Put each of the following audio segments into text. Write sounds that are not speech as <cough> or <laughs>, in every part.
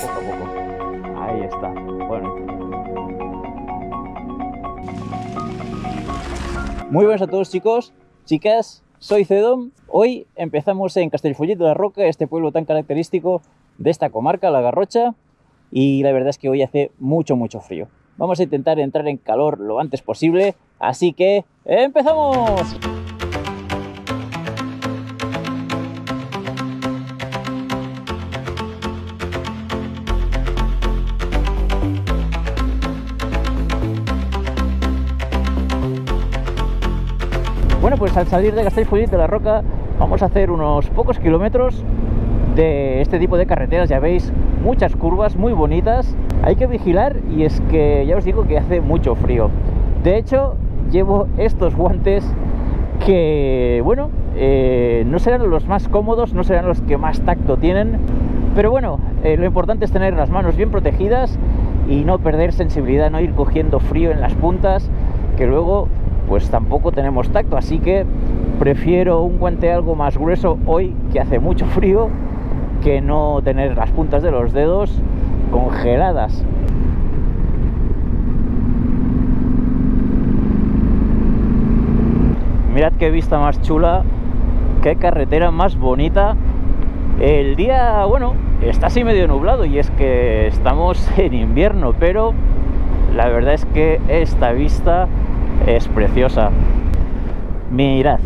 poco a poco. Ahí está. Bueno. Muy buenas a todos chicos, chicas, soy Cedom. Hoy empezamos en Castellfollit de la Roca, este pueblo tan característico de esta comarca, la Garrocha, y la verdad es que hoy hace mucho, mucho frío. Vamos a intentar entrar en calor lo antes posible, así que ¡empezamos! Pues al salir de Castellfollit de la Roca vamos a hacer unos pocos kilómetros de este tipo de carreteras, ya veis, muchas curvas muy bonitas. Hay que vigilar y es que ya os digo que hace mucho frío. De hecho, llevo estos guantes que, bueno, eh, no serán los más cómodos, no serán los que más tacto tienen, pero bueno, eh, lo importante es tener las manos bien protegidas y no perder sensibilidad, no ir cogiendo frío en las puntas, que luego pues tampoco tenemos tacto, así que prefiero un guante algo más grueso hoy que hace mucho frío que no tener las puntas de los dedos congeladas. Mirad qué vista más chula, qué carretera más bonita. El día, bueno, está así medio nublado y es que estamos en invierno, pero la verdad es que esta vista es preciosa. Mirad,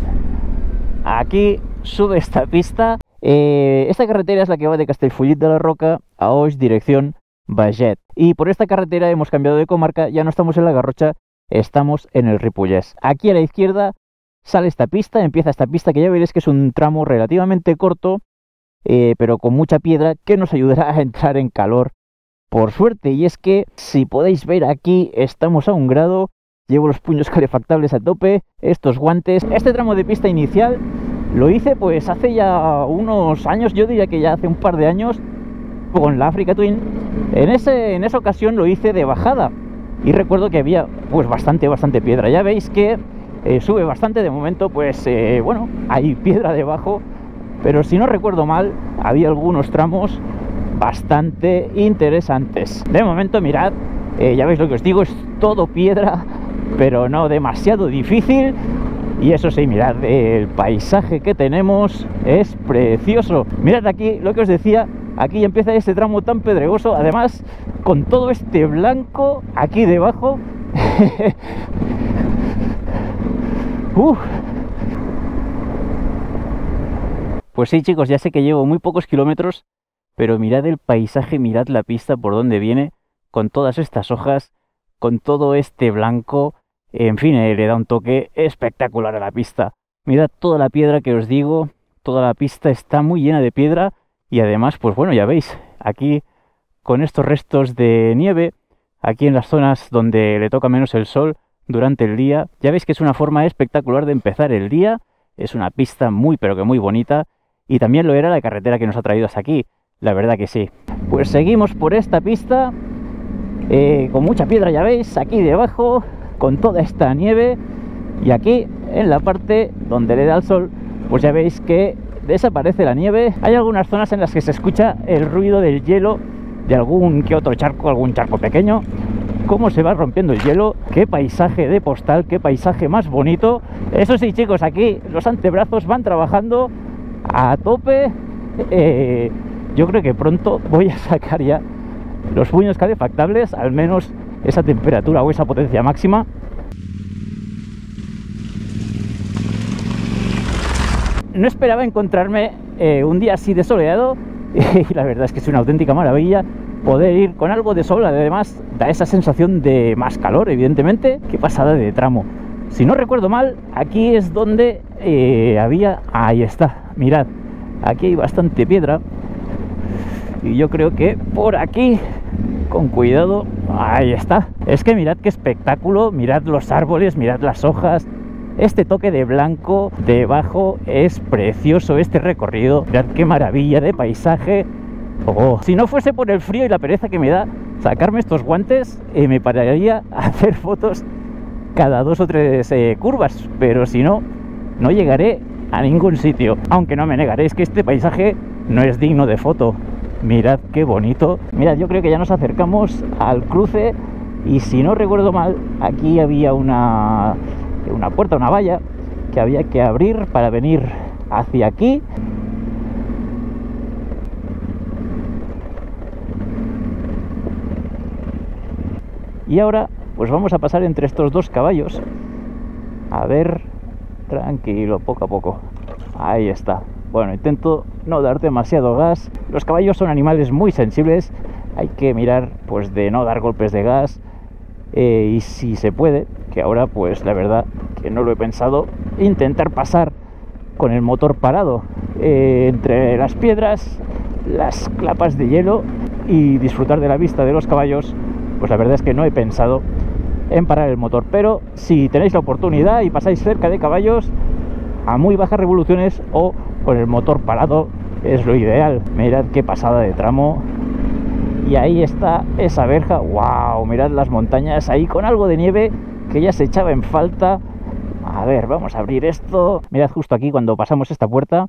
aquí sube esta pista. Eh, esta carretera es la que va de Castellfollit de la Roca a Oix, dirección Baget. Y por esta carretera hemos cambiado de comarca, ya no estamos en la Garrocha, estamos en el Ripollès. Aquí a la izquierda sale esta pista, empieza esta pista que ya veréis que es un tramo relativamente corto, eh, pero con mucha piedra que nos ayudará a entrar en calor por suerte. Y es que, si podéis ver aquí, estamos a un grado llevo los puños <laughs> calefactables a tope, estos guantes. Este tramo de pista inicial lo hice pues hace ya unos años, yo diría que ya hace un par de años, con la Africa Twin. En, ese, en esa ocasión lo hice de bajada y recuerdo que había pues bastante, bastante piedra. Ya veis que eh, sube bastante de momento, pues eh, bueno, hay piedra debajo, pero si no recuerdo mal, había algunos tramos bastante interesantes. De momento, mirad, eh, ya veis lo que os digo, es todo piedra pero no demasiado difícil. Y eso sí, mirad, el paisaje que tenemos es precioso. Mirad aquí lo que os decía, aquí empieza este tramo tan pedregoso, además con todo este blanco aquí debajo. <laughs> Pues sí, chicos, ya sé que llevo muy pocos kilómetros, pero mirad el paisaje, mirad la pista por donde viene, con todas estas hojas, con todo este blanco. En fin, eh, le da un toque espectacular a la pista. Mirad toda la piedra que os digo, toda la pista está muy llena de piedra y además, pues bueno, ya veis, aquí con estos restos de nieve, aquí en las zonas donde le toca menos el sol durante el día, ya veis que es una forma espectacular de empezar el día, es una pista muy pero que muy bonita y también lo era la carretera que nos ha traído hasta aquí, la verdad que sí. Pues seguimos por esta pista, eh, con mucha piedra ya veis, aquí debajo, con toda esta nieve y aquí en la parte donde le da el sol pues ya veis que desaparece la nieve. Hay algunas zonas en las que se escucha el ruido del hielo de algún que otro charco algún charco pequeño. Cómo se va rompiendo el hielo qué paisaje de postal qué paisaje más bonito eso sí chicos aquí los antebrazos van trabajando a tope. Eh, yo creo que pronto voy a <laughs> sacar ya los puños calefactables al menos esa temperatura o esa potencia máxima. No esperaba encontrarme eh, un día así de soleado <laughs> y la verdad es que es una auténtica maravilla poder ir con algo de sol, además da esa sensación de más calor, evidentemente, que pasada de tramo. Si no recuerdo mal, aquí es donde eh, había... Ahí está, mirad, aquí hay bastante piedra y yo creo que por aquí con cuidado. Ahí está. Es que mirad qué espectáculo, mirad los árboles, mirad las hojas. Este toque de blanco debajo es precioso este recorrido. Mirad qué maravilla de paisaje. Oh, si no fuese por el frío y la pereza que me da sacarme estos guantes, eh, me pararía a <laughs> hacer fotos cada dos o tres eh, curvas. Pero si no, no llegaré a ningún sitio. Aunque no me negaréis que este paisaje no es digno de foto. Mirad qué bonito. Mirad, yo creo que ya nos acercamos al cruce y si no recuerdo mal, aquí había una, una puerta, una valla que había que abrir para venir hacia aquí. Y ahora pues vamos a pasar entre estos dos caballos. A ver, tranquilo, poco a poco. Ahí está. Bueno, intento no dar demasiado gas. Los caballos son animales muy sensibles. Hay que mirar pues de no dar golpes de gas. Eh, y si se puede, que ahora pues la verdad que no lo he pensado, intentar pasar con el motor parado eh, entre las piedras, las clapas de hielo y disfrutar de la vista de los caballos, pues la verdad es que no he pensado en parar el motor. Pero si tenéis la oportunidad y pasáis cerca de caballos a muy bajas revoluciones o con el motor parado, es lo ideal. Mirad qué pasada de tramo. Y ahí está esa verja. ¡Wow! Mirad las montañas ahí con algo de nieve que ya se echaba en falta. A ver, vamos a abrir esto. Mirad justo aquí cuando pasamos esta puerta.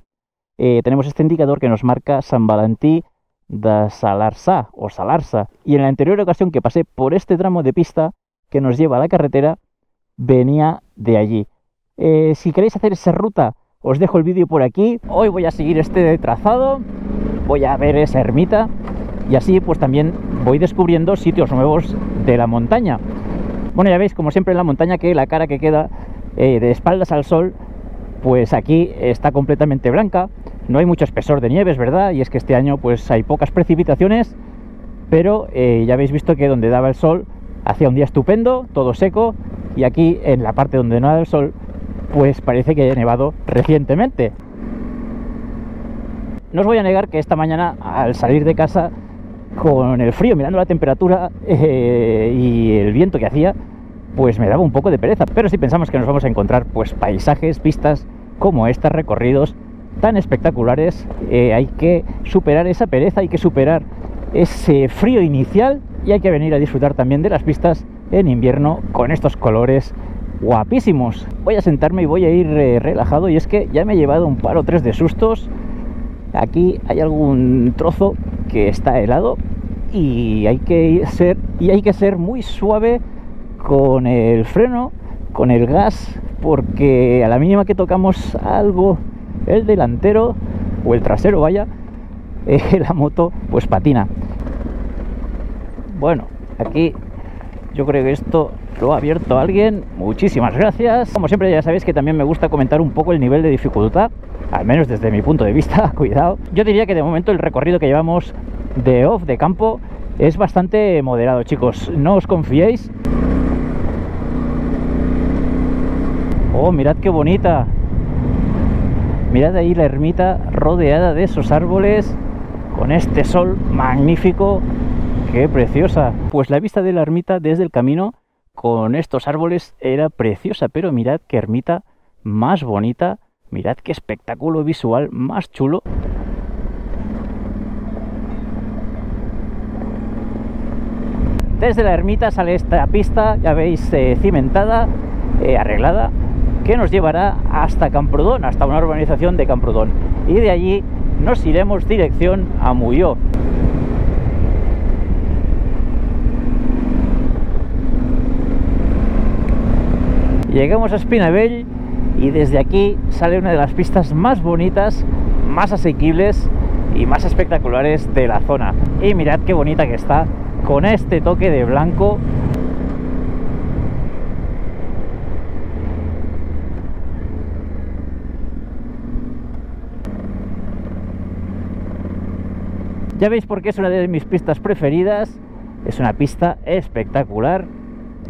Eh, tenemos este indicador que nos marca San Valentí de Salarsa o Salarsa. Y en la anterior ocasión que pasé por este tramo de pista, que nos lleva a la carretera venía de allí. Eh, si queréis hacer esa ruta, os dejo el vídeo por aquí. Hoy voy a seguir este trazado, voy a ver esa ermita y así pues también voy descubriendo sitios nuevos de la montaña. Bueno, ya veis como siempre en la montaña que la cara que queda eh, de espaldas al sol, pues aquí está completamente blanca. No hay mucho espesor de nieves, ¿verdad? Y es que este año pues hay pocas precipitaciones, pero eh, ya habéis visto que donde daba el sol hacía un día estupendo, todo seco, y aquí en la parte donde no da el sol, pues parece que haya nevado recientemente. No os voy a negar que esta mañana al salir de casa con el frío, mirando la temperatura eh, y el viento que hacía, pues me daba un poco de pereza. Pero si pensamos que nos vamos a encontrar pues paisajes, vistas como estas, recorridos tan espectaculares, eh, hay que superar esa pereza, hay que superar ese frío inicial y hay que venir a disfrutar también de las pistas en invierno con estos colores guapísimos. Voy a sentarme y voy a ir eh, relajado y es que ya me he llevado un par o tres de sustos. Aquí hay algún trozo que está helado y hay que ser y hay que ser muy suave con el freno, con el gas, porque a la mínima que tocamos algo el delantero o el trasero vaya, <laughs> eh, la moto pues patina. Bueno, aquí yo creo que esto lo ha abierto alguien. Muchísimas gracias. Como siempre ya sabéis que también me gusta comentar un poco el nivel de dificultad, al menos desde mi punto de vista, <laughs> cuidado. Yo diría que de momento el recorrido que llevamos de off, de campo, es bastante moderado, chicos. No os confiéis. Oh, mirad qué bonita. Mirad ahí la ermita rodeada de esos árboles con este sol magnífico ¡Qué preciosa! Pues la vista de la ermita desde el camino con estos árboles era preciosa, pero mirad qué ermita más bonita, mirad qué espectáculo visual más chulo. Desde la ermita sale esta pista, ya veis, eh, cimentada, eh, arreglada, que nos llevará hasta Camprodón, hasta una urbanización de Camprodón. Y de allí nos iremos dirección a Muyó. Llegamos a Espinabell y desde aquí sale una de las pistas más bonitas, más asequibles y más espectaculares de la zona. Y mirad qué bonita que está con este toque de blanco. Ya veis por qué es una de mis pistas preferidas. Es una pista espectacular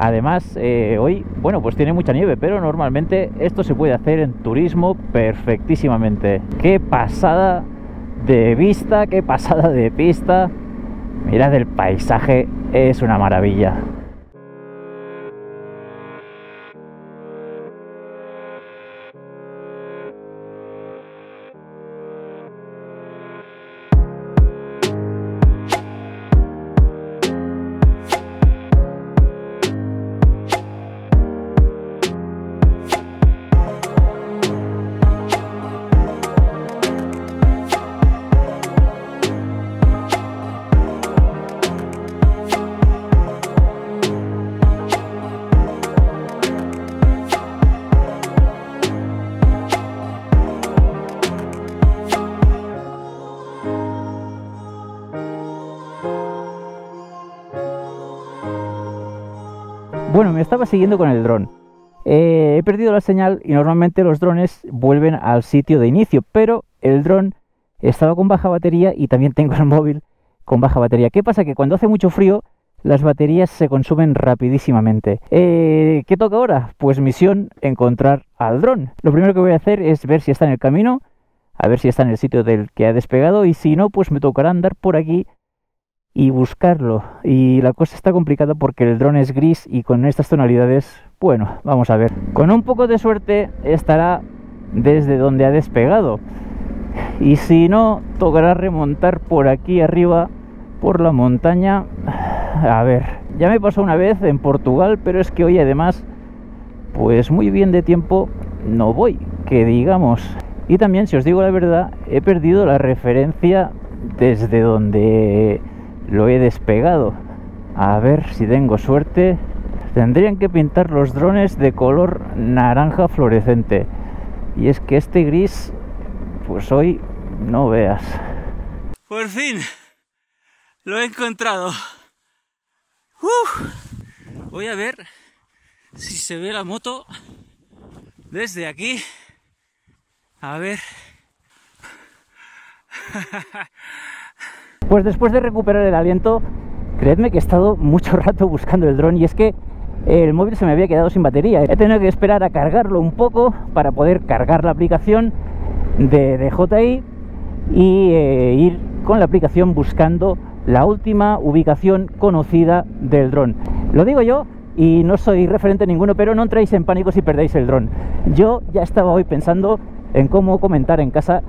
Además, eh, hoy, bueno, pues tiene mucha nieve, pero normalmente esto se puede hacer en turismo perfectísimamente. Qué pasada de vista, qué pasada de pista. Mirad el paisaje, es una maravilla. Estaba siguiendo con el dron. Eh, he perdido la señal y normalmente los drones vuelven al sitio de inicio, pero el dron estaba con baja batería y también tengo el móvil con baja batería. ¿Qué pasa? Que cuando hace mucho frío las baterías se consumen rapidísimamente. Eh, ¿Qué toca ahora? Pues misión encontrar al dron. Lo primero que voy a hacer es ver si está en el camino, a ver si está en el sitio del que ha despegado y si no, pues me tocará andar por aquí y buscarlo. Y la cosa está complicada porque el dron es gris y con estas tonalidades, bueno, vamos a ver. Con un poco de suerte estará desde donde ha despegado. Y si no, tocará remontar por aquí arriba, por la montaña. A ver, ya me pasó una vez en Portugal, pero es que hoy además, pues muy bien de tiempo no voy, que digamos. Y también, si os digo la verdad, he perdido la referencia desde donde lo he despegado. A ver si tengo suerte. Tendrían que pintar los drones de color naranja fluorescente. Y es que este gris, pues hoy no veas. Por fin, lo he encontrado. voy a ver si se ve la moto desde aquí. A ver. <laughs> Pues después de recuperar el aliento, creedme que he estado mucho <laughs> rato buscando el dron y es que el móvil se me había quedado sin batería. He tenido que esperar a cargarlo un poco para poder cargar la aplicación de DJI y eh, ir con la aplicación buscando la última ubicación conocida del dron. Lo digo yo y no soy referente ninguno, pero no entréis en pánico si perdéis el dron. Yo ya estaba hoy pensando en cómo comentar en casa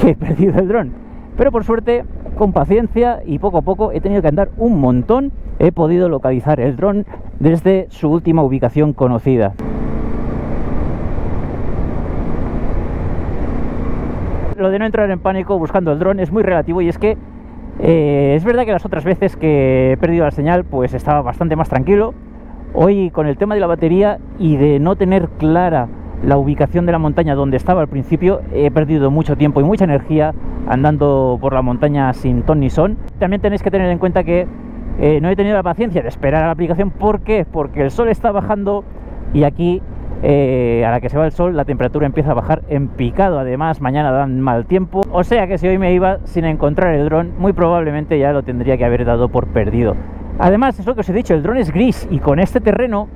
que he <laughs> perdido el dron. Pero por suerte con paciencia y poco a poco he tenido que andar un montón, he podido localizar el dron desde su última ubicación conocida. Lo de no entrar en pánico buscando el dron es muy relativo y es que eh, es verdad que las otras veces que he perdido la señal pues estaba bastante más tranquilo. Hoy con el tema de la batería y de no tener clara la ubicación de la montaña donde estaba al principio, he perdido mucho tiempo y mucha energía andando por la montaña sin ton ni son. También tenéis que tener en cuenta que eh, no he tenido la paciencia de esperar a la aplicación. ¿Por qué? Porque el sol está bajando y aquí eh, a la que se va el sol la temperatura empieza a bajar en picado. Además, mañana dan mal tiempo. O sea que si hoy me iba sin encontrar el dron, muy probablemente ya lo tendría que haber dado por perdido. Además, es lo que os he dicho, el dron es gris y con este terreno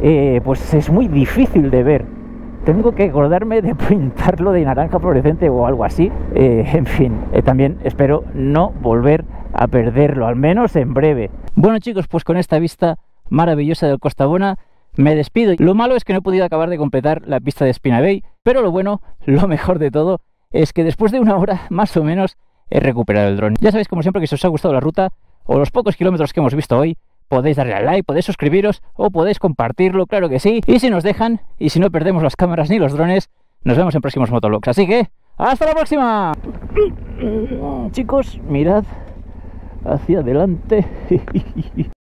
eh, pues es muy difícil de ver tengo que acordarme de <laughs> pintarlo de naranja fluorescente o algo así. Eh, en fin, eh, también espero no volver a perderlo, al menos en breve. Bueno chicos, pues con esta vista maravillosa del Costabona me despido. Lo malo es que no he podido acabar de completar la pista de Espina Bay, pero lo bueno, <laughs> lo mejor de todo, es que después de una hora <laughs> más o menos he recuperado el dron. Ya sabéis como siempre que si os ha gustado la ruta o los pocos kilómetros que hemos visto hoy, podéis darle al like, podéis suscribiros o podéis compartirlo, claro que sí. Y si nos dejan, y si no perdemos las cámaras ni los drones, nos vemos en próximos motologs. Así que, ¡hasta la próxima! Chicos, mirad hacia adelante. <laughs>